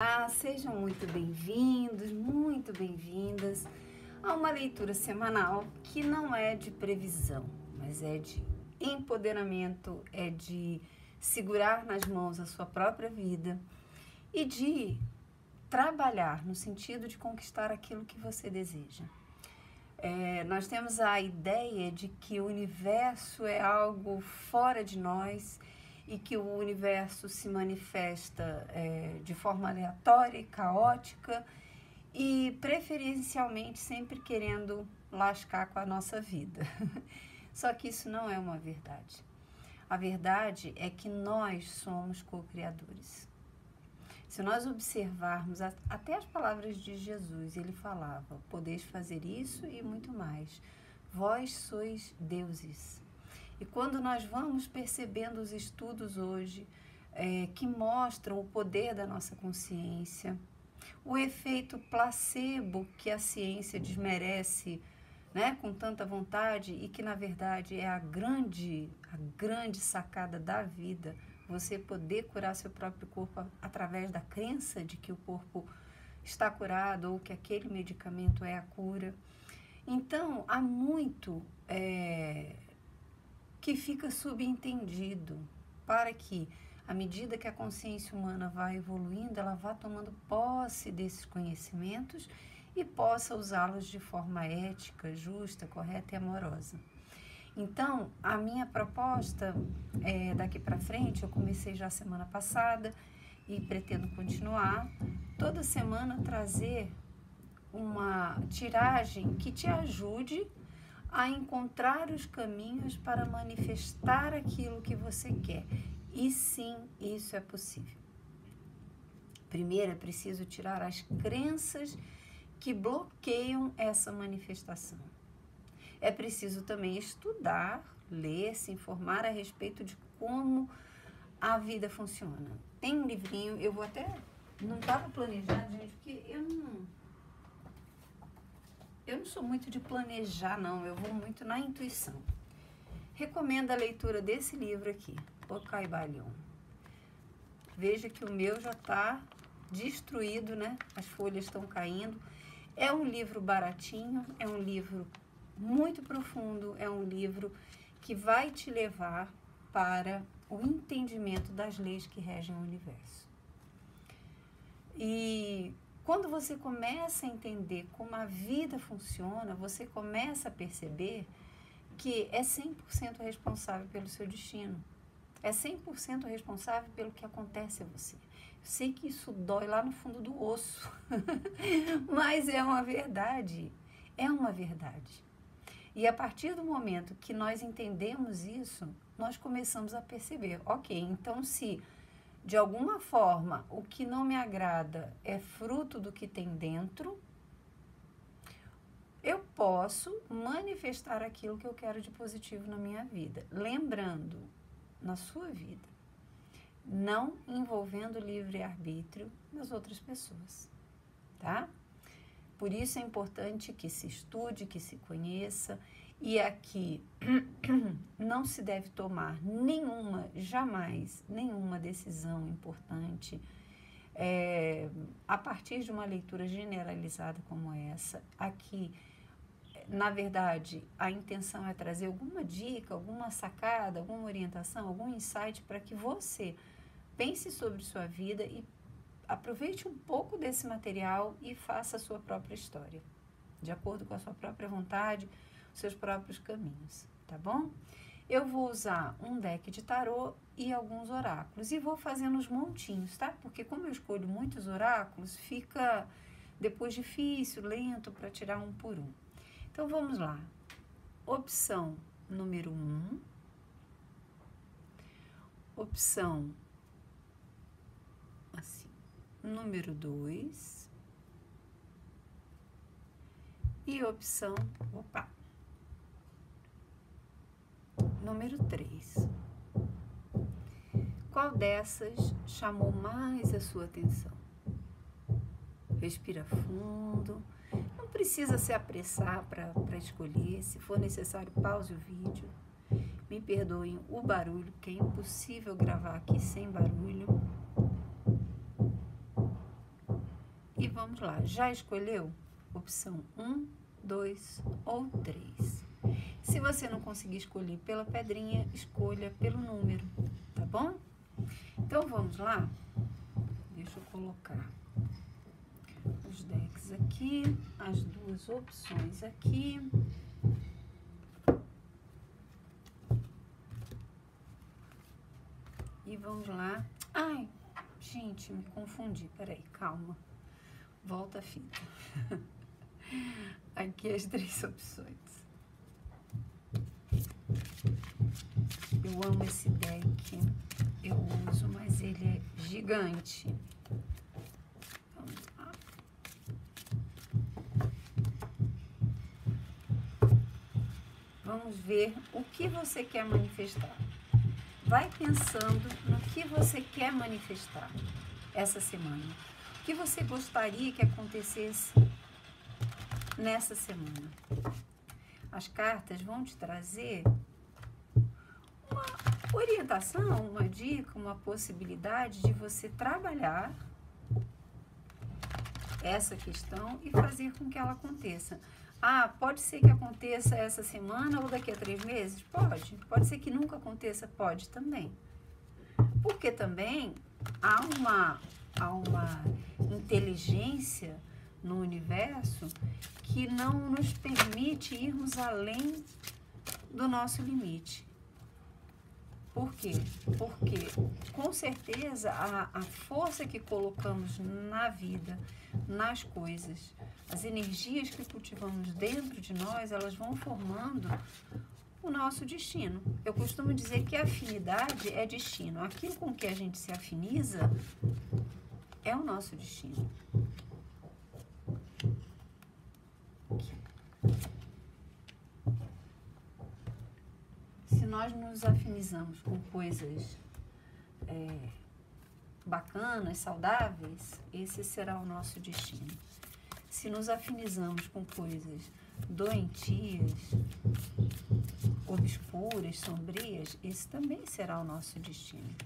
Olá, sejam muito bem-vindos, muito bem-vindas a uma leitura semanal que não é de previsão, mas é de empoderamento, é de segurar nas mãos a sua própria vida e de trabalhar no sentido de conquistar aquilo que você deseja. É, nós temos a ideia de que o universo é algo fora de nós e que o universo se manifesta é, de forma aleatória e caótica e preferencialmente sempre querendo lascar com a nossa vida. Só que isso não é uma verdade. A verdade é que nós somos co-criadores. Se nós observarmos até as palavras de Jesus, ele falava: Podeis fazer isso e muito mais. Vós sois deuses. E quando nós vamos percebendo os estudos hoje é, que mostram o poder da nossa consciência, o efeito placebo que a ciência desmerece né, com tanta vontade e que na verdade é a grande, a grande sacada da vida, você poder curar seu próprio corpo através da crença de que o corpo está curado ou que aquele medicamento é a cura. Então, há muito é, que fica subentendido para que, à medida que a consciência humana vai evoluindo, ela vá tomando posse desses conhecimentos e possa usá-los de forma ética, justa, correta e amorosa. Então, a minha proposta é, daqui para frente, eu comecei já semana passada e pretendo continuar, toda semana trazer uma tiragem que te ajude a encontrar os caminhos para manifestar aquilo que você quer. E sim, isso é possível. Primeiro é preciso tirar as crenças que bloqueiam essa manifestação. É preciso também estudar, ler, se informar a respeito de como a vida funciona. Tem um livrinho, eu vou até. Não estava planejado, gente, porque eu não eu não sou muito de planejar, não, eu vou muito na intuição. Recomendo a leitura desse livro aqui, O Caibalion. Veja que o meu já está destruído, né? As folhas estão caindo. É um livro baratinho, é um livro muito profundo, é um livro que vai te levar para o entendimento das leis que regem o universo. E quando você começa a entender como a vida funciona, você começa a perceber que é 100% responsável pelo seu destino. É 100% responsável pelo que acontece a você. Eu sei que isso dói lá no fundo do osso, mas é uma verdade. É uma verdade. E a partir do momento que nós entendemos isso, nós começamos a perceber, ok, então se de alguma forma, o que não me agrada é fruto do que tem dentro, eu posso manifestar aquilo que eu quero de positivo na minha vida. Lembrando, na sua vida, não envolvendo livre-arbítrio das outras pessoas, tá? Por isso é importante que se estude, que se conheça e aqui não se deve tomar nenhuma, jamais, nenhuma decisão importante é, a partir de uma leitura generalizada como essa. Aqui, na verdade, a intenção é trazer alguma dica, alguma sacada, alguma orientação, algum insight para que você pense sobre sua vida e aproveite um pouco desse material e faça a sua própria história, de acordo com a sua própria vontade seus próprios caminhos, tá bom? Eu vou usar um deck de tarô e alguns oráculos e vou fazendo os montinhos, tá? Porque como eu escolho muitos oráculos, fica depois difícil, lento para tirar um por um. Então vamos lá. Opção número 1. Um. Opção assim, número 2. E opção, opa, Número 3. Qual dessas chamou mais a sua atenção? Respira fundo. Não precisa se apressar para escolher. Se for necessário, pause o vídeo. Me perdoem o barulho, que é impossível gravar aqui sem barulho. E vamos lá. Já escolheu? Opção 1, 2 ou 3. Se você não conseguir escolher pela pedrinha, escolha pelo número, tá bom? Então vamos lá? Deixa eu colocar os decks aqui, as duas opções aqui. E vamos lá. Ai, gente, me confundi. Peraí, calma. Volta a fita. Aqui as três opções. Eu amo esse deck. Eu uso, mas ele é gigante. Vamos ver o que você quer manifestar. Vai pensando no que você quer manifestar essa semana. O que você gostaria que acontecesse nessa semana. As cartas vão te trazer orientação, uma dica, uma possibilidade de você trabalhar essa questão e fazer com que ela aconteça. Ah, pode ser que aconteça essa semana ou daqui a três meses? Pode. Pode ser que nunca aconteça? Pode também. Porque também há uma, há uma inteligência no universo que não nos permite irmos além do nosso limite. Por quê? Porque, com certeza, a, a força que colocamos na vida, nas coisas, as energias que cultivamos dentro de nós, elas vão formando o nosso destino. Eu costumo dizer que a afinidade é destino. Aquilo com que a gente se afiniza é o nosso destino. Se nós nos afinizamos com coisas é, bacanas, saudáveis, esse será o nosso destino. Se nos afinizamos com coisas doentias, obscuras, sombrias, esse também será o nosso destino.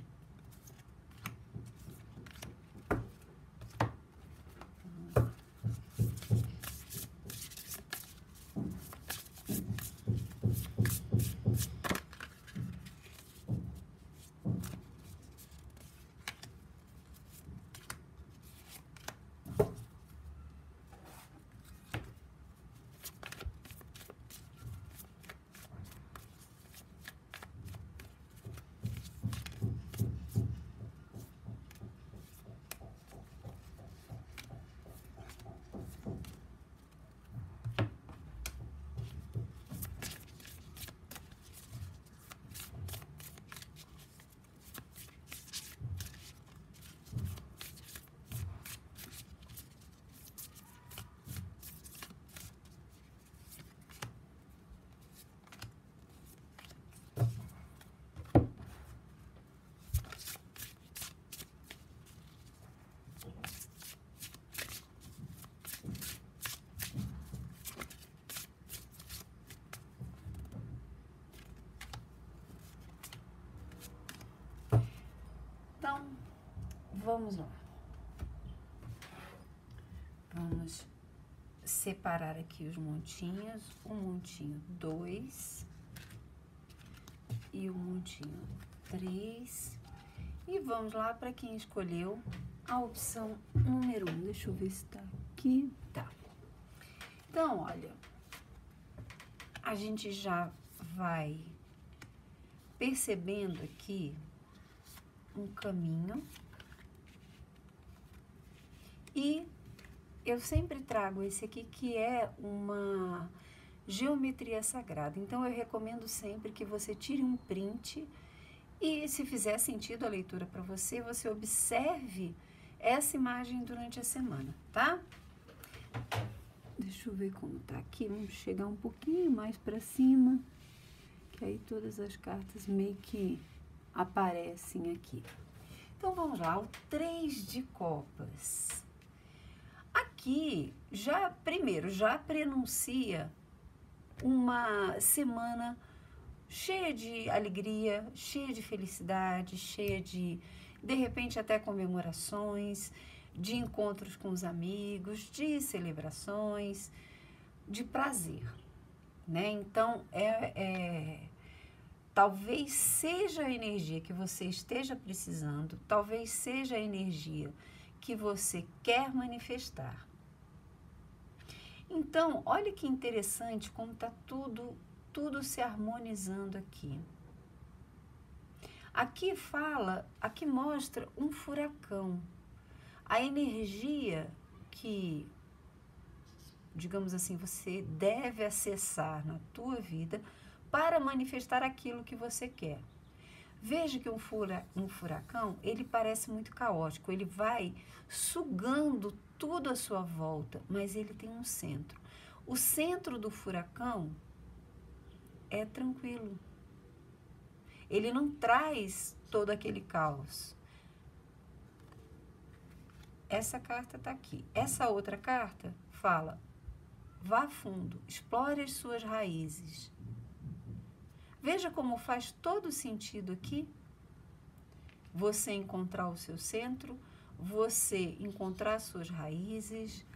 Vamos lá. Vamos separar aqui os montinhos. O montinho 2 e o montinho 3. E vamos lá para quem escolheu a opção número 1. Um. Deixa eu ver se tá aqui. Tá. Então, olha, a gente já vai percebendo aqui um caminho e eu sempre trago esse aqui que é uma geometria sagrada. Então eu recomendo sempre que você tire um print e se fizer sentido a leitura para você, você observe essa imagem durante a semana, tá? Deixa eu ver como tá aqui. Vamos chegar um pouquinho mais para cima, que aí todas as cartas meio que aparecem aqui. Então vamos lá, o três de copas aqui já, primeiro, já prenuncia uma semana cheia de alegria, cheia de felicidade, cheia de, de repente, até comemorações. de encontros com os amigos, de celebrações, de prazer, né? Então é, é talvez seja a energia que você esteja precisando, talvez seja a energia que você quer manifestar. Então, olha que interessante como está tudo, tudo se harmonizando aqui. Aqui fala, aqui mostra um furacão. A energia que, digamos assim, você deve acessar na tua vida para manifestar aquilo que você quer. Veja que um, fura, um furacão, ele parece muito caótico, ele vai sugando tudo à sua volta, mas ele tem um centro. O centro do furacão é tranquilo. Ele não traz todo aquele caos. Essa carta está aqui. Essa outra carta fala: vá fundo, explore as suas raízes. Veja como faz todo sentido aqui você encontrar o seu centro, você encontrar suas raízes,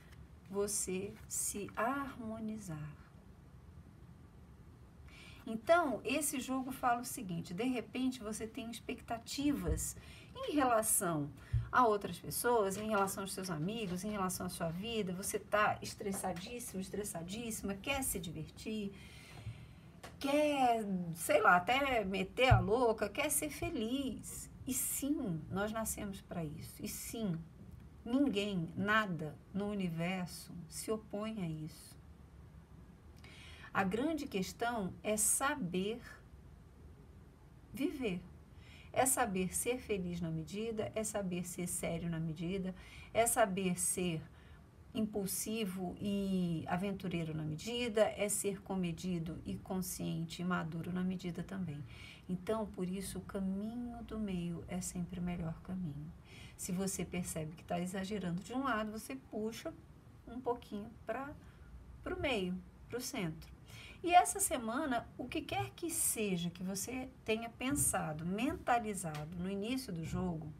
você se harmonizar. Então, esse jogo fala o seguinte: de repente você tem expectativas em relação a outras pessoas, em relação aos seus amigos, em relação à sua vida, você está estressadíssimo, estressadíssima, quer se divertir quer, sei lá, até meter a louca, quer ser feliz. E sim, nós nascemos para isso. E sim, ninguém, nada no universo se opõe a isso. A grande questão é saber viver. É saber ser feliz na medida, é saber ser sério na medida, é saber ser impulsivo e aventureiro na medida, é ser comedido e consciente e maduro na medida também. Então, por isso, o caminho do meio é sempre o melhor caminho. Se você percebe que está exagerando de um lado, você puxa um pouquinho para o meio, para o centro. E essa semana, o que quer que seja que você tenha pensado, mentalizado no início do jogo,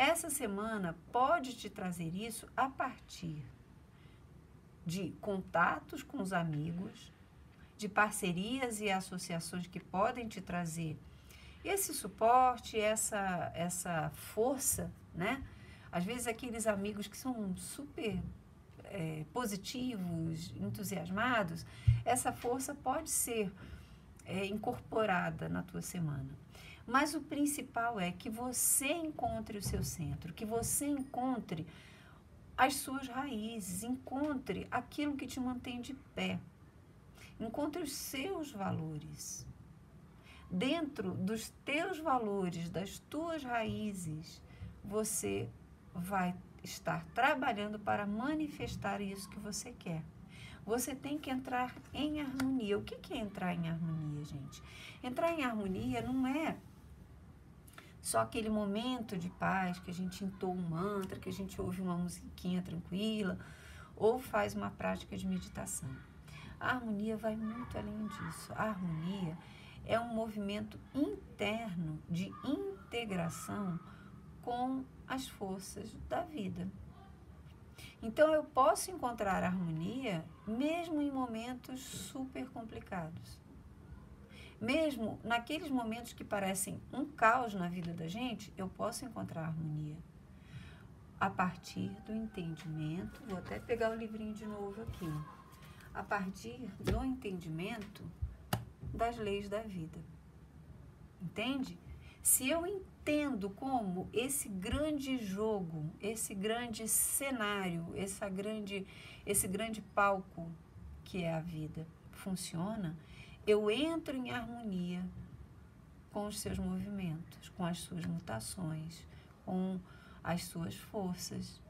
essa semana pode te trazer isso a partir de contatos com os amigos, de parcerias e associações que podem te trazer esse suporte, essa, essa força, né? Às vezes aqueles amigos que são super é, positivos, entusiasmados, essa força pode ser é, incorporada na tua semana. Mas o principal é que você encontre o seu centro, que você encontre as suas raízes, encontre aquilo que te mantém de pé. Encontre os seus valores. Dentro dos teus valores, das tuas raízes, você vai estar trabalhando para manifestar isso que você quer. Você tem que entrar em harmonia. O que é entrar em harmonia, gente? Entrar em harmonia não é só aquele momento de paz que a gente entoa um mantra, que a gente ouve uma musiquinha tranquila ou faz uma prática de meditação. A harmonia vai muito além disso. A harmonia é um movimento interno de integração com as forças da vida. Então eu posso encontrar harmonia mesmo em momentos super complicados. Mesmo naqueles momentos que parecem um caos na vida da gente, eu posso encontrar harmonia. A partir do entendimento, vou até pegar o livrinho de novo aqui. A partir do entendimento das leis da vida. Entende? Se eu entendo como esse grande jogo, esse grande cenário, essa grande, esse grande palco que é a vida funciona, eu entro em harmonia com os seus movimentos, com as suas mutações, com as suas forças.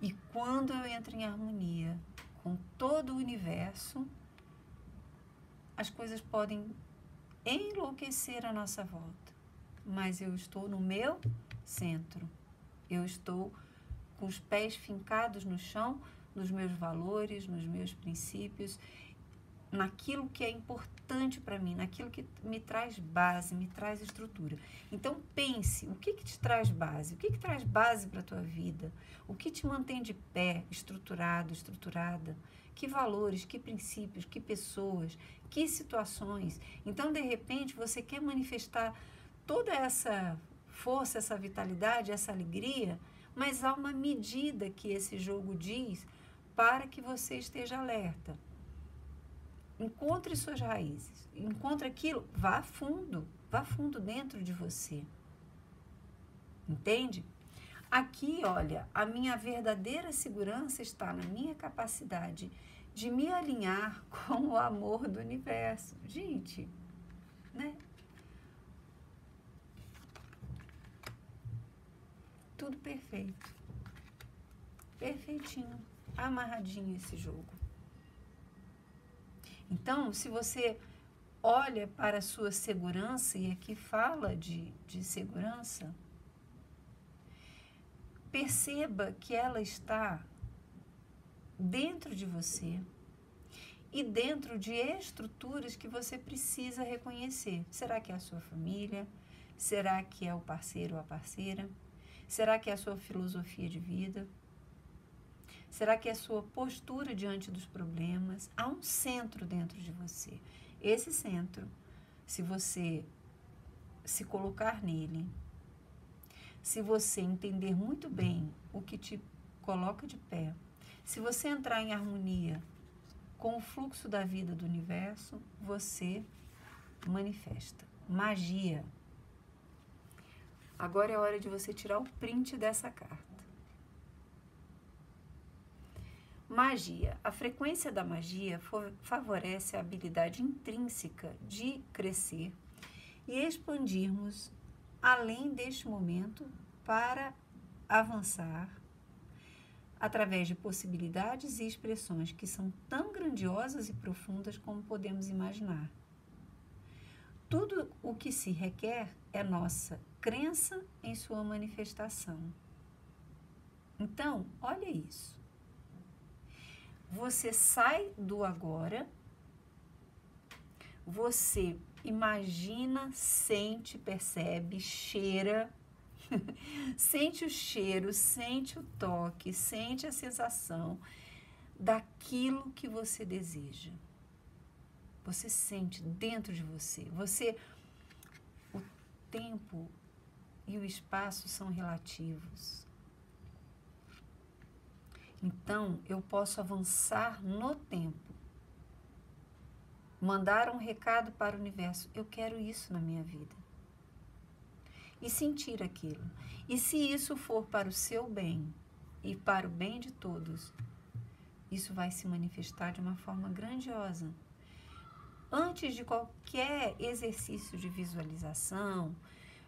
E quando eu entro em harmonia com todo o universo, as coisas podem enlouquecer a nossa volta, mas eu estou no meu centro. Eu estou com os pés fincados no chão, nos meus valores, nos meus princípios naquilo que é importante para mim, naquilo que me traz base, me traz estrutura. Então pense, o que que te traz base? O que que traz base para a tua vida? O que te mantém de pé, estruturado, estruturada? Que valores, que princípios, que pessoas, que situações? Então, de repente, você quer manifestar toda essa força, essa vitalidade, essa alegria, mas há uma medida que esse jogo diz para que você esteja alerta. Encontre suas raízes. Encontre aquilo, vá fundo, vá fundo dentro de você. Entende? Aqui, olha, a minha verdadeira segurança está na minha capacidade de me alinhar com o amor do universo. Gente, né? Tudo perfeito. Perfeitinho. Amarradinho esse jogo. Então, se você olha para a sua segurança, e aqui fala de, de segurança, perceba que ela está dentro de você e dentro de estruturas que você precisa reconhecer. Será que é a sua família? Será que é o parceiro ou a parceira? Será que é a sua filosofia de vida? Será que é a sua postura diante dos problemas? Há um centro dentro de você. Esse centro, se você se colocar nele, se você entender muito bem o que te coloca de pé, se você entrar em harmonia com o fluxo da vida do universo, você manifesta. Magia. Agora é hora de você tirar o print dessa carta. Magia. A frequência da magia favorece a habilidade intrínseca de crescer e expandirmos além deste momento para avançar através de possibilidades e expressões que são tão grandiosas e profundas como podemos imaginar. Tudo o que se requer é nossa crença em sua manifestação. Então, olha isso você sai do agora, você imagina, sente, percebe, cheira, sente o cheiro, sente o toque, sente a sensação daquilo que você deseja. Você sente dentro de você. Você o tempo e o espaço são relativos. Então, eu posso avançar no tempo. Mandar um recado para o universo: eu quero isso na minha vida. E sentir aquilo. E se isso for para o seu bem e para o bem de todos, isso vai se manifestar de uma forma grandiosa. Antes de qualquer exercício de visualização,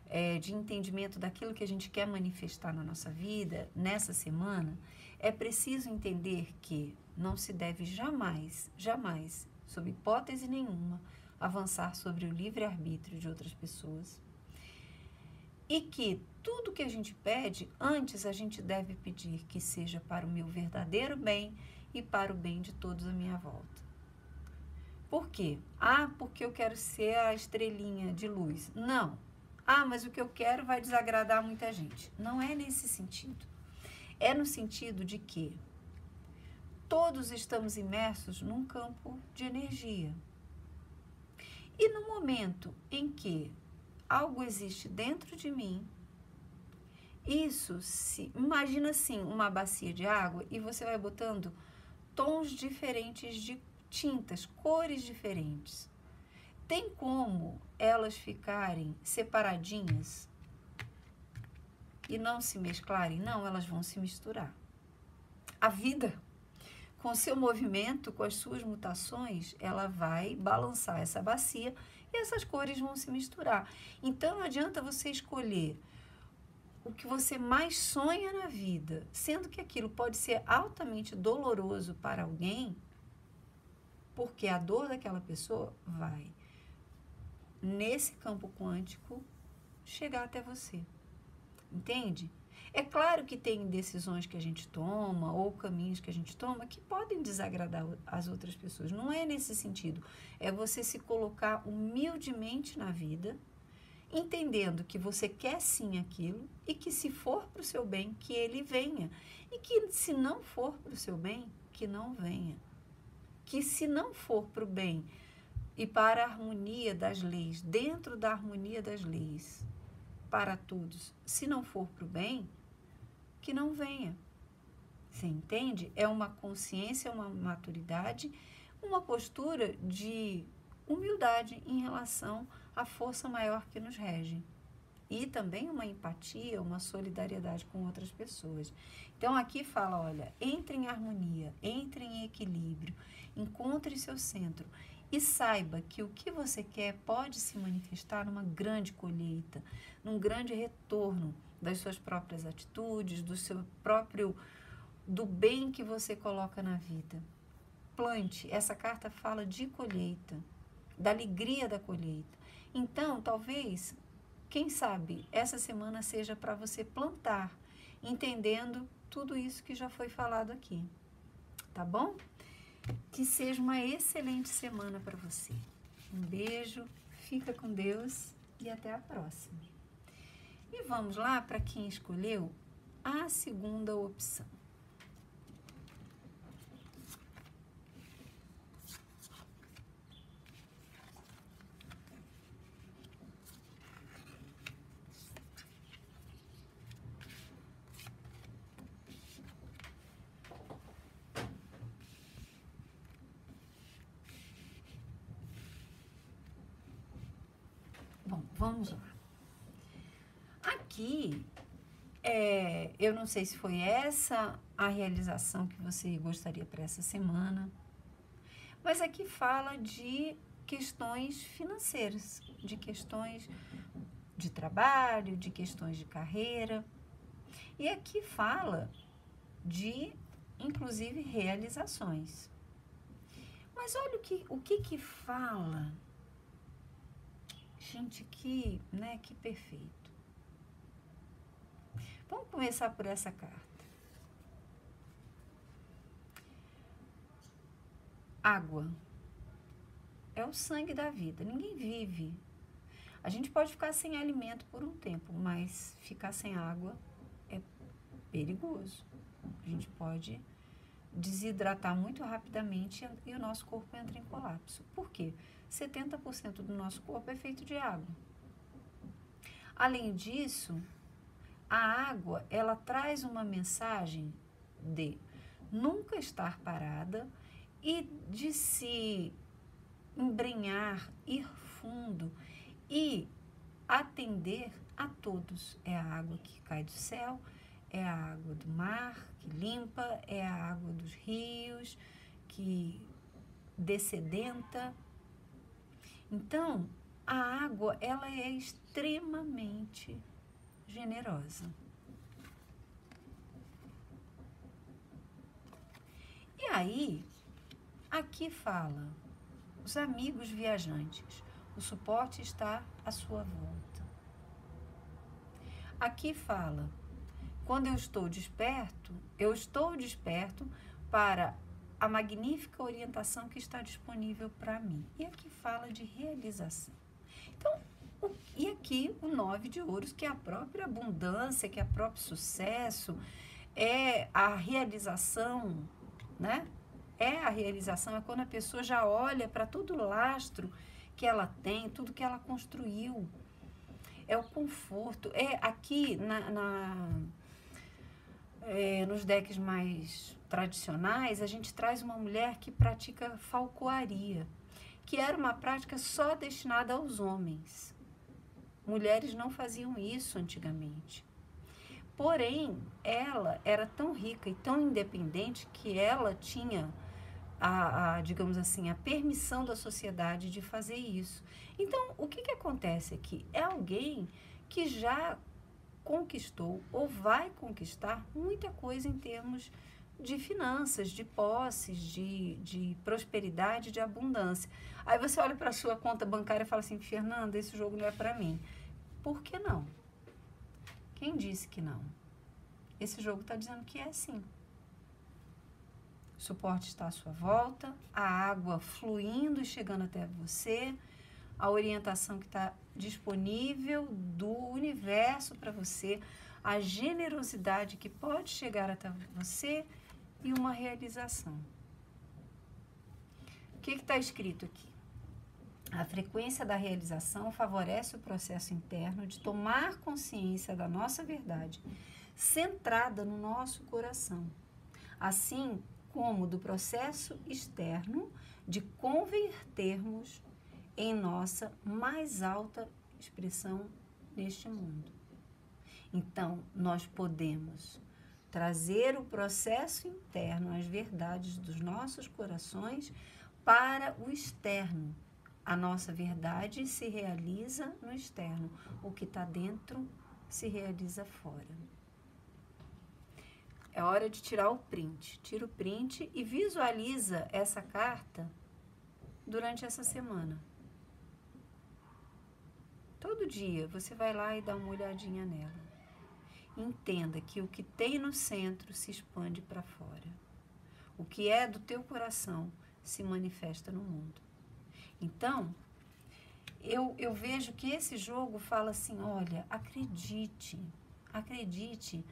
é, de entendimento daquilo que a gente quer manifestar na nossa vida nessa semana, é preciso entender que não se deve jamais, jamais, sob hipótese nenhuma, avançar sobre o livre-arbítrio de outras pessoas. E que tudo que a gente pede, antes a gente deve pedir que seja para o meu verdadeiro bem e para o bem de todos à minha volta. Por quê? Ah, porque eu quero ser a estrelinha de luz. Não. Ah, mas o que eu quero vai desagradar muita gente. Não é nesse sentido. É no sentido de que todos estamos imersos num campo de energia. E no momento em que algo existe dentro de mim, isso se imagina assim uma bacia de água e você vai botando tons diferentes de tintas, cores diferentes. Tem como elas ficarem separadinhas e não se mesclarem? Não, elas vão se misturar. A vida, com seu movimento, com as suas mutações, ela vai balançar essa bacia e essas cores vão se misturar. Então não adianta você escolher o que você mais sonha na vida, sendo que aquilo pode ser altamente doloroso para alguém, porque a dor daquela pessoa vai, nesse campo quântico, chegar até você. Entende? É claro que tem decisões que a gente toma ou caminhos que a gente toma que podem desagradar as outras pessoas. Não é nesse sentido. É você se colocar humildemente na vida, entendendo que você quer sim aquilo e que se for para o seu bem, que ele venha. E que se não for para o seu bem, que não venha. Que se não for para o bem e para a harmonia das leis, dentro da harmonia das leis, para todos, se não for para o bem, que não venha. Você entende? É uma consciência, uma maturidade, uma postura de humildade em relação à força maior que nos rege. E também uma empatia, uma solidariedade com outras pessoas. Então aqui fala, olha, entre em harmonia, entre em equilíbrio, encontre seu centro e saiba que o que você quer pode se manifestar numa grande colheita, num grande retorno das suas próprias atitudes, do seu próprio do bem que você coloca na vida. Plante, essa carta fala de colheita, da alegria da colheita. Então, talvez, quem sabe, essa semana seja para você plantar, entendendo tudo isso que já foi falado aqui. Tá bom? Que seja uma excelente semana para você. Um beijo, fica com Deus e até a próxima. E vamos lá para quem escolheu a segunda opção. Bom, vamos lá aqui, é, eu não sei se foi essa a realização que você gostaria para essa semana, mas aqui fala de questões financeiras, de questões de trabalho, de questões de carreira. E aqui fala de, inclusive, realizações. Mas olha o que, o que que fala. Gente, que, né, que perfeito. Vamos começar por essa carta. Água é o sangue da vida. Ninguém vive. A gente pode ficar sem alimento por um tempo, mas ficar sem água é perigoso. A gente pode desidratar muito rapidamente e o nosso corpo entra em colapso. Por quê? 70% do nosso corpo é feito de água. Além disso, a água, ela traz uma mensagem de nunca estar parada e de se embrenhar, ir fundo e atender a todos. É a água que cai do céu, é a água do mar que limpa, é a água dos rios que descedenta. Então, a água ela é extremamente generosa. E aí, aqui fala, os amigos viajantes, o suporte está à sua volta. Aqui fala, quando eu estou desperto, eu estou desperto para a magnífica orientação que está disponível para mim. E aqui fala de realização. Então, e aqui o nove de ouros, que é a própria abundância, que é o próprio sucesso, é a realização, né? É a realização, é quando a pessoa já olha para todo o lastro que ela tem, tudo que ela construiu. É o conforto. É aqui na, na é, nos decks mais tradicionais, a gente traz uma mulher que pratica falcoaria, que era uma prática só destinada aos homens. Mulheres não faziam isso antigamente. Porém, ela era tão rica e tão independente que ela tinha a, a, digamos assim, a permissão da sociedade de fazer isso. Então, o que, que acontece aqui? É alguém que já conquistou ou vai conquistar muita coisa em termos de finanças, de posses, de, de prosperidade, de abundância. Aí você olha para a sua conta bancária e fala assim, Fernanda, esse jogo não é para mim. Por que não? Quem disse que não? Esse jogo está dizendo que é assim. O suporte está à sua volta, a água fluindo e chegando até você, a orientação que está disponível do universo para você, a generosidade que pode chegar até você e uma realização. O que está escrito aqui? A frequência da realização favorece o processo interno de tomar consciência da nossa verdade, centrada no nosso coração, assim como do processo externo de convertermos em nossa mais alta expressão neste mundo. Então, nós podemos trazer o processo interno, as verdades dos nossos corações para o externo. A nossa verdade se realiza no externo, o que está dentro se realiza fora. É hora de tirar o print. Tira o print e visualiza essa carta durante essa semana. Todo dia você vai lá e dá uma olhadinha nela. Entenda que o que tem no centro se expande para fora. O que é do teu coração se manifesta no mundo. Então, eu, eu vejo que esse jogo fala assim: olha, acredite, acredite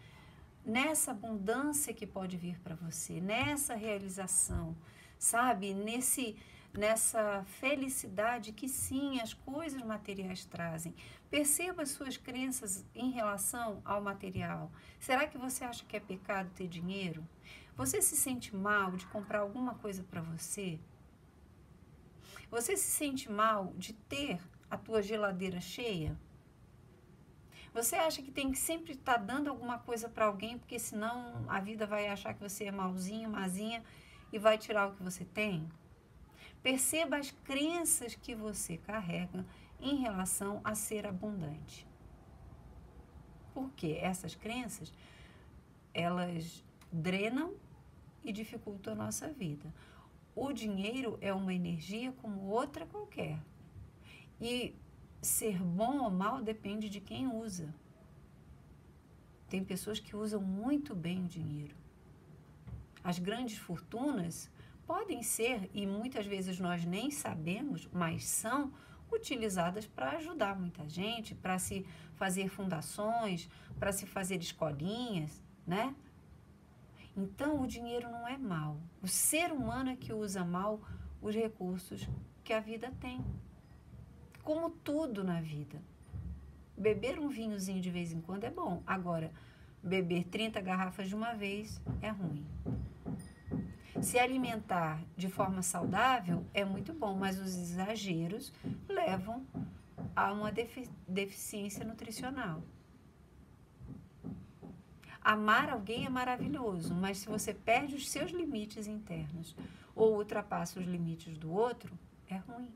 nessa abundância que pode vir para você, nessa realização, sabe? Nesse nessa felicidade que sim, as coisas materiais trazem. Perceba as suas crenças em relação ao material. Será que você acha que é pecado ter dinheiro? Você se sente mal de comprar alguma coisa para você? Você se sente mal de ter a tua geladeira cheia? Você acha que tem que sempre estar tá dando alguma coisa para alguém, porque senão a vida vai achar que você é malzinho, mazinha e vai tirar o que você tem? Perceba as crenças que você carrega em relação a ser abundante. Porque essas crenças, elas drenam e dificultam a nossa vida. O dinheiro é uma energia como outra qualquer. E ser bom ou mal depende de quem usa. Tem pessoas que usam muito bem o dinheiro. As grandes fortunas podem ser, e muitas vezes nós nem sabemos, mas são utilizadas para ajudar muita gente, para se fazer fundações, para se fazer escolinhas, né? Então o dinheiro não é mal. O ser humano é que usa mal os recursos que a vida tem. Como tudo na vida. Beber um vinhozinho de vez em quando é bom. Agora, beber 30 garrafas de uma vez é ruim. Se alimentar de forma saudável é muito bom, mas os exageros levam a uma defi deficiência nutricional. Amar alguém é maravilhoso, mas se você perde os seus limites internos ou ultrapassa os limites do outro, é ruim.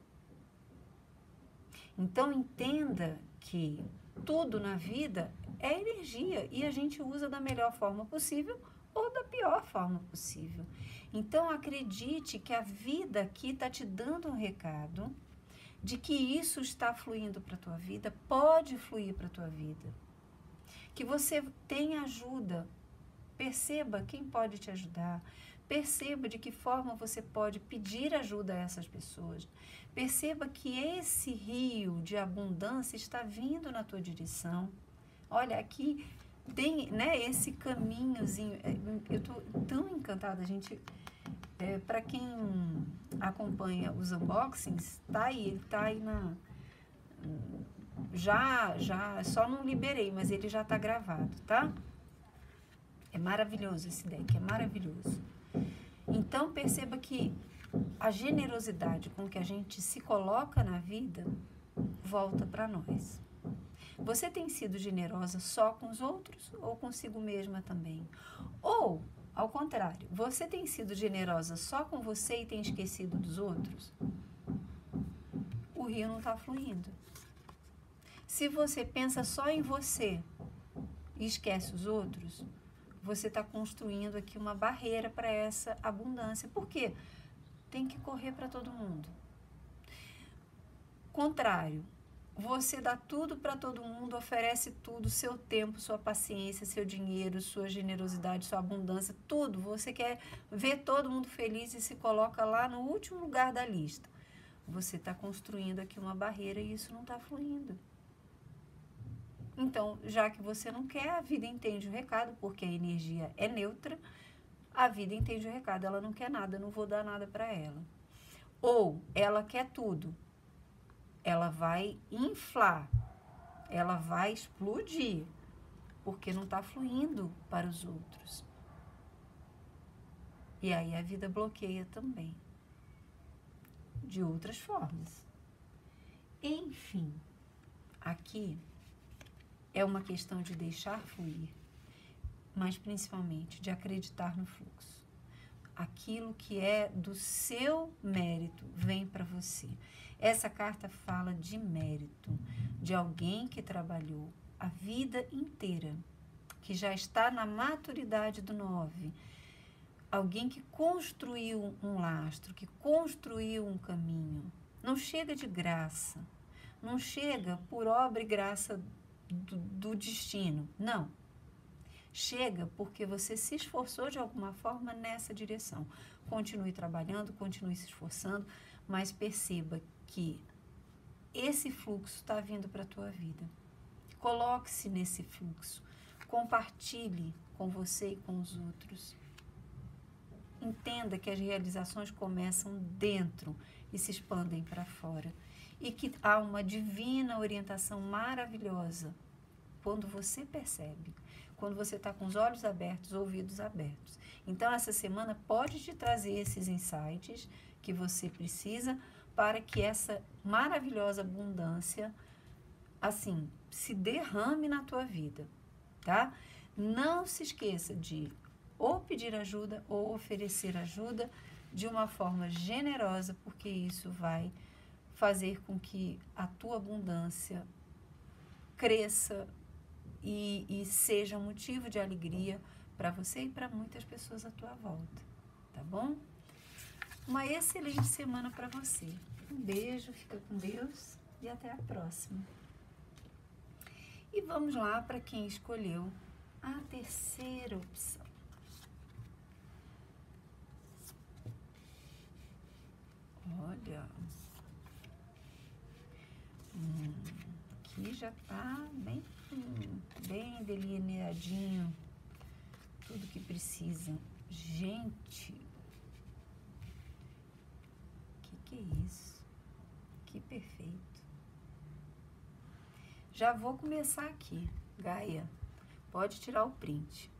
Então entenda que tudo na vida é energia e a gente usa da melhor forma possível ou da pior forma possível. Então acredite que a vida aqui está te dando um recado de que isso está fluindo para a tua vida, pode fluir para a tua vida. Que você tem ajuda. Perceba quem pode te ajudar. Perceba de que forma você pode pedir ajuda a essas pessoas. Perceba que esse rio de abundância está vindo na tua direção. Olha, aqui tem né, esse caminhozinho. É, eu estou tão encantada, gente. É, Para quem acompanha os unboxings, tá aí, ele tá aí na. Já, já, só não liberei, mas ele já tá gravado, tá? É maravilhoso esse deck, é maravilhoso. Então perceba que a generosidade com que a gente se coloca na vida volta para nós. Você tem sido generosa só com os outros ou consigo mesma também? Ou, ao contrário, você tem sido generosa só com você e tem esquecido dos outros? O rio não está fluindo. Se você pensa só em você e esquece os outros, você está construindo aqui uma barreira para essa abundância. Por quê? Tem que correr para todo mundo. Contrário, você dá tudo para todo mundo, oferece tudo, seu tempo, sua paciência, seu dinheiro, sua generosidade, sua abundância, tudo. Você quer ver todo mundo feliz e se coloca lá no último lugar da lista. Você está construindo aqui uma barreira e isso não está fluindo. Então, já que você não quer, a vida entende o recado, porque a energia é neutra, a vida entende o recado, ela não quer nada, não vou dar nada para ela. Ou ela quer tudo, ela vai inflar, ela vai explodir, porque não está fluindo para os outros. E aí a vida bloqueia também, de outras formas. Enfim, aqui é uma questão de deixar fluir, mas principalmente de acreditar no fluxo. Aquilo que é do seu mérito vem para você. Essa carta fala de mérito, de alguém que trabalhou a vida inteira, que já está na maturidade do nove. Alguém que construiu um lastro, que construiu um caminho. Não chega de graça, não chega por obra e graça do, do destino. Não. Chega porque você se esforçou de alguma forma nessa direção. Continue trabalhando, continue se esforçando, mas perceba que esse fluxo está vindo para a tua vida. Coloque-se nesse fluxo. Compartilhe com você e com os outros. Entenda que as realizações começam dentro e se expandem para fora. E que há uma divina orientação maravilhosa quando você percebe, quando você está com os olhos abertos, ouvidos abertos. Então, essa semana pode te trazer esses insights que você precisa para que essa maravilhosa abundância, assim, se derrame na tua vida, tá? Não se esqueça de ou pedir ajuda ou oferecer ajuda de uma forma generosa, porque isso vai fazer com que a tua abundância cresça e, e seja um motivo de alegria para você e para muitas pessoas à tua volta, tá bom? Uma excelente semana para você. Um beijo, fica com Deus e até a próxima. E vamos lá para quem escolheu a terceira opção. Olha, hum, aqui já tá bem, bem delineadinho tudo que precisa. Gente, que é isso? Que perfeito. Já vou começar aqui. Gaia, pode tirar o print.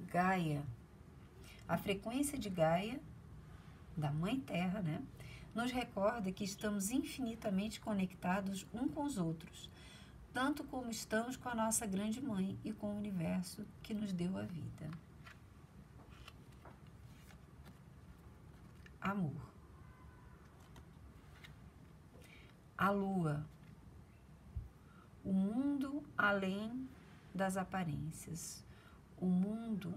Gaia. A frequência de Gaia, da Mãe Terra, né? Nos recorda que estamos infinitamente conectados um com os outros, tanto como estamos com a nossa grande mãe e com o universo que nos deu a vida. amor. A lua, o mundo além das aparências, o mundo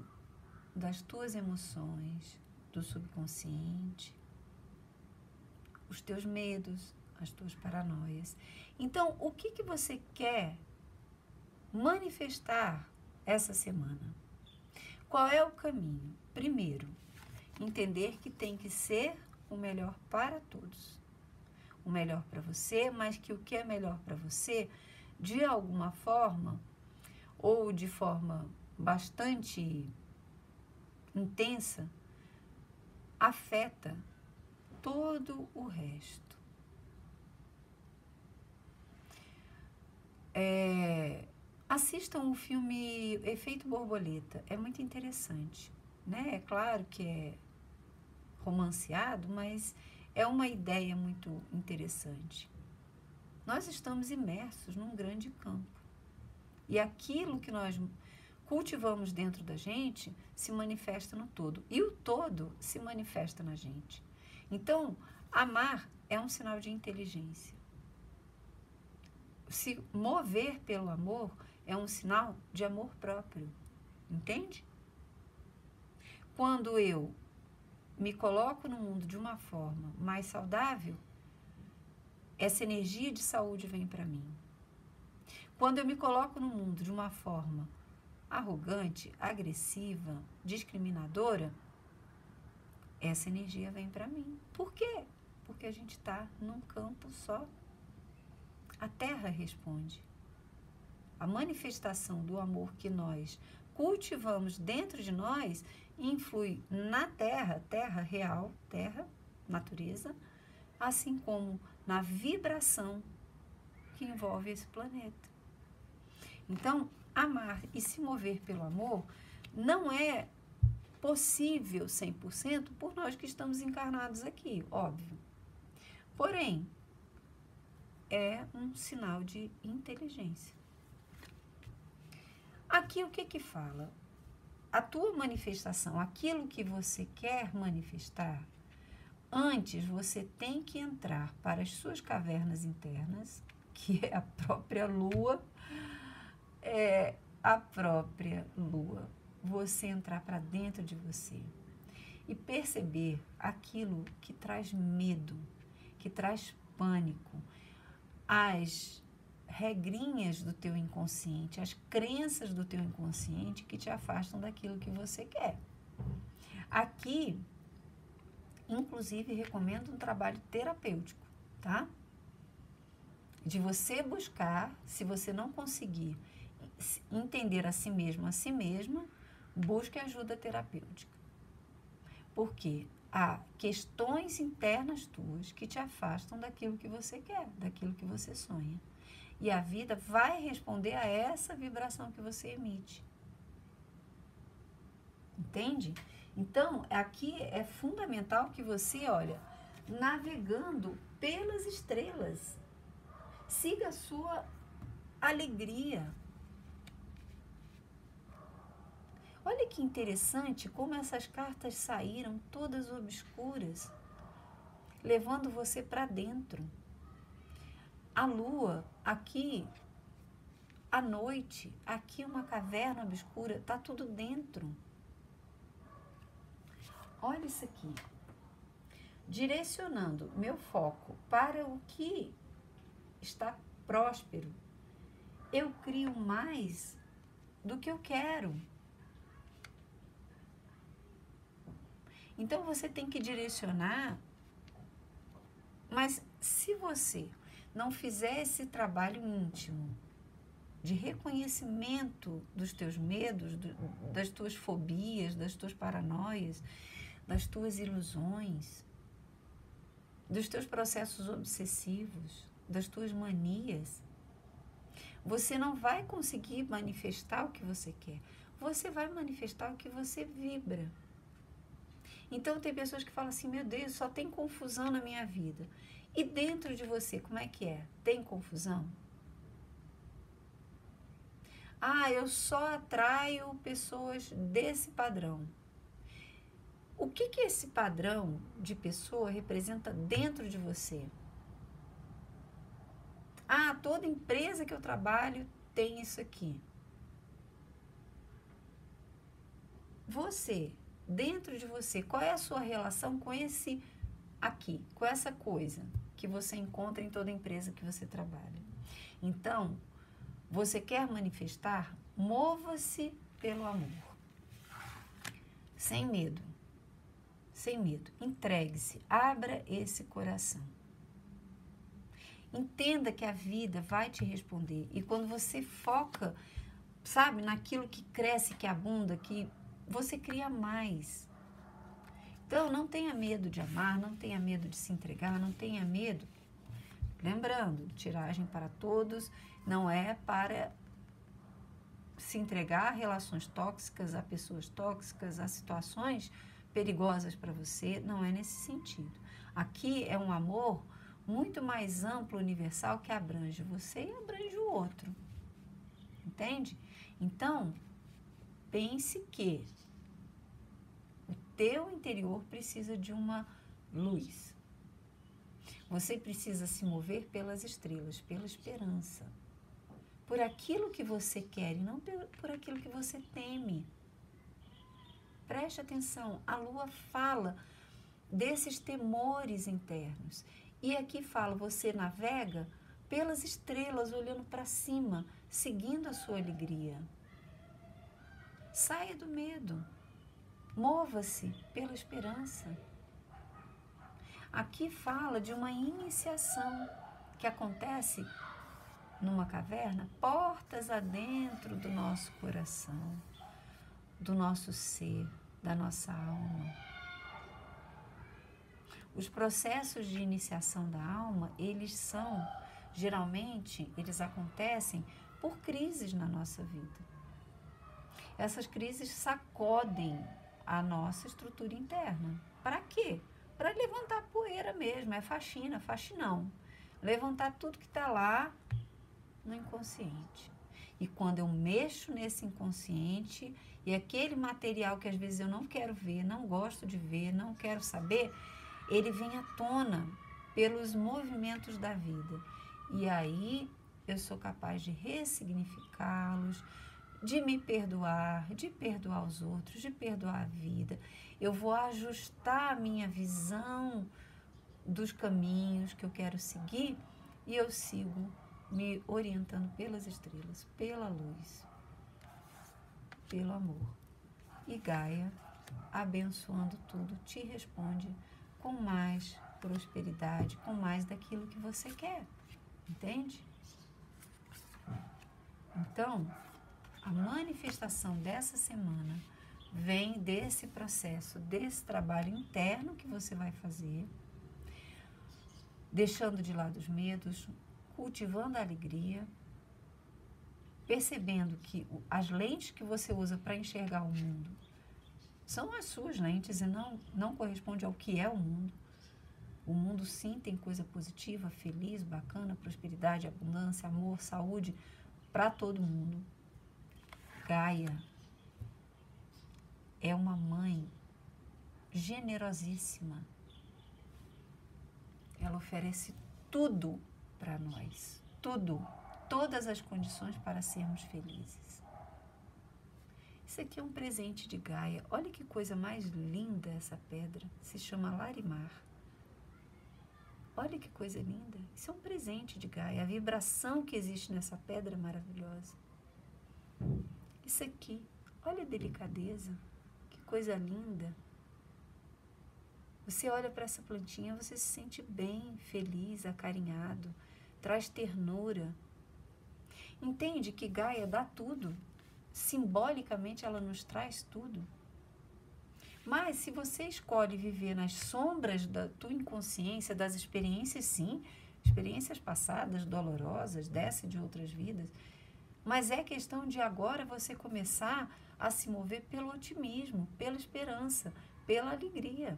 das tuas emoções, do subconsciente, os teus medos, as tuas paranoias. Então, o que, que você quer manifestar essa semana? Qual é o caminho? Primeiro, entender que tem que ser o melhor para todos. O melhor para você, mas que o que é melhor para você, de alguma forma, ou de forma bastante intensa, afeta todo o resto. É, assistam o filme Efeito Borboleta, é muito interessante. Né? É claro que é romanceado, mas é uma ideia muito interessante. Nós estamos imersos num grande campo. E aquilo que nós cultivamos dentro da gente se manifesta no todo. E o todo se manifesta na gente. Então, amar é um sinal de inteligência. Se mover pelo amor é um sinal de amor próprio. Entende? Quando eu me coloco no mundo de uma forma mais saudável, essa energia de saúde vem para mim. Quando eu me coloco no mundo de uma forma arrogante, agressiva, discriminadora, essa energia vem para mim. Por quê? Porque a gente está num campo só. A Terra responde. A manifestação do amor que nós cultivamos dentro de nós influi na Terra, Terra real, Terra, natureza, assim como na vibração que envolve esse planeta. Então, amar e se mover pelo amor não é possível 100% por nós que estamos encarnados aqui, óbvio. Porém, é um sinal de inteligência. Aqui o que que fala? A tua manifestação, aquilo que você quer manifestar, antes você tem que entrar para as suas cavernas internas, que é a própria lua, é a própria lua. Você entrar para dentro de você e perceber aquilo que traz medo, que traz pânico, as regrinhas do teu inconsciente, as crenças do teu inconsciente que te afastam daquilo que você quer. Aqui, inclusive, recomendo um trabalho terapêutico, tá? De você buscar, se você não conseguir entender a si mesmo, a si mesma, busque ajuda terapêutica. Porque há questões internas tuas que te afastam daquilo que você quer, daquilo que você sonha. E a vida vai responder a essa vibração que você emite. Entende? Então, aqui é fundamental que você, olha, navegando pelas estrelas, siga a sua alegria, Olha que interessante como essas cartas saíram todas obscuras, levando você para dentro. A lua, aqui, a noite, aqui uma caverna obscura, tá tudo dentro. Olha isso aqui. Direcionando meu foco para o que está próspero, eu crio mais do que eu quero. Então você tem que direcionar, mas se você não fizer esse trabalho íntimo de reconhecimento dos teus medos, do, das tuas fobias, das tuas paranoias, das tuas ilusões, dos teus processos obsessivos, das tuas manias, você não vai conseguir manifestar o que você quer. Você vai manifestar o que você vibra. Então tem pessoas que falam assim: meu Deus, só tem confusão na minha vida. E dentro de você, como é que é? Tem confusão? Ah, eu só atraio pessoas desse padrão. O que, que esse padrão de pessoa representa dentro de você? Ah, toda empresa que eu trabalho tem isso aqui. Você dentro de você, qual é a sua relação com esse aqui, com essa coisa que você encontra em toda empresa que você trabalha. Então, você quer manifestar? Mova-se pelo amor. Sem medo. Sem medo. Entregue-se. Abra esse coração. Entenda que a vida vai te responder. E quando você foca, sabe, naquilo que cresce, que abunda, que você cria mais. Então, não tenha medo de amar, não tenha medo de se entregar, não tenha medo. Lembrando, tiragem para todos não é para se entregar a relações tóxicas, a pessoas tóxicas, a situações perigosas para você, não é nesse sentido. Aqui é um amor muito mais amplo, universal, que abrange você e abrange o outro. Entende? Então, pense que o teu interior precisa de uma luz. Você precisa se mover pelas estrelas, pela esperança, por aquilo que você quer e não por aquilo que você teme. Preste atenção, a lua fala desses temores internos E aqui fala: você navega pelas estrelas, olhando para cima, seguindo a sua alegria. Saia do medo. Mova-se pela esperança. Aqui fala de uma iniciação que acontece numa caverna, portas adentro do nosso coração, do nosso ser, da nossa alma. Os processos de iniciação da alma, eles são, geralmente, eles acontecem por crises na nossa vida. Essas crises sacodem a nossa estrutura interna. Para quê? Para levantar poeira mesmo, é faxina, faxinão. Levantar tudo que está lá no inconsciente. E quando eu mexo nesse inconsciente e aquele material que às vezes eu não quero ver, não gosto de ver, não quero saber, ele vem à tona pelos movimentos da vida. E aí eu sou capaz de ressignificá-los, de me perdoar, de perdoar os outros, de perdoar a vida. Eu vou ajustar a minha visão dos caminhos que eu quero seguir e eu sigo me orientando pelas estrelas, pela luz, pelo amor. E Gaia, abençoando tudo, te responde com mais prosperidade, com mais daquilo que você quer. Entende? Então, a manifestação dessa semana vem desse processo, desse trabalho interno que você vai fazer, deixando de lado os medos, cultivando a alegria, percebendo que as lentes que você usa para enxergar o mundo são as suas lentes e não, não corresponde ao que é o mundo. O mundo sim tem coisa positiva, feliz, bacana, prosperidade, abundância, amor, saúde para todo mundo. Gaia é uma mãe generosíssima. Ela oferece tudo para nós. Tudo, todas as condições para sermos felizes. Isso aqui é um presente de Gaia. Olha que coisa mais linda essa pedra. Se chama Larimar. Olha que coisa linda. Isso é um presente de Gaia. A vibração que existe nessa pedra é maravilhosa. Isso aqui, olha a delicadeza. Que coisa linda. Você olha para essa plantinha, você se sente bem, feliz, acarinhado traz ternura. Entende que Gaia dá tudo. Simbolicamente ela nos traz tudo. Mas se você escolhe viver nas sombras da tua inconsciência, das experiências, sim, experiências passadas, dolorosas, dessa e de outras vidas, mas é questão de agora você começar a se mover pelo otimismo, pela esperança, pela alegria.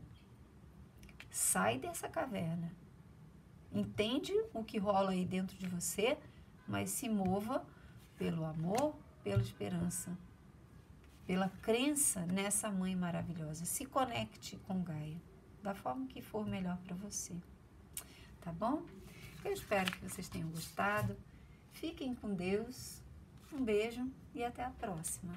Sai dessa caverna Entende o que rola aí dentro de você, mas se mova pelo amor, pela esperança, pela crença nessa mãe maravilhosa. Se conecte com Gaia, da forma que for melhor para você. Tá bom? Eu espero que vocês tenham gostado. Fiquem com Deus. Um beijo e até a próxima.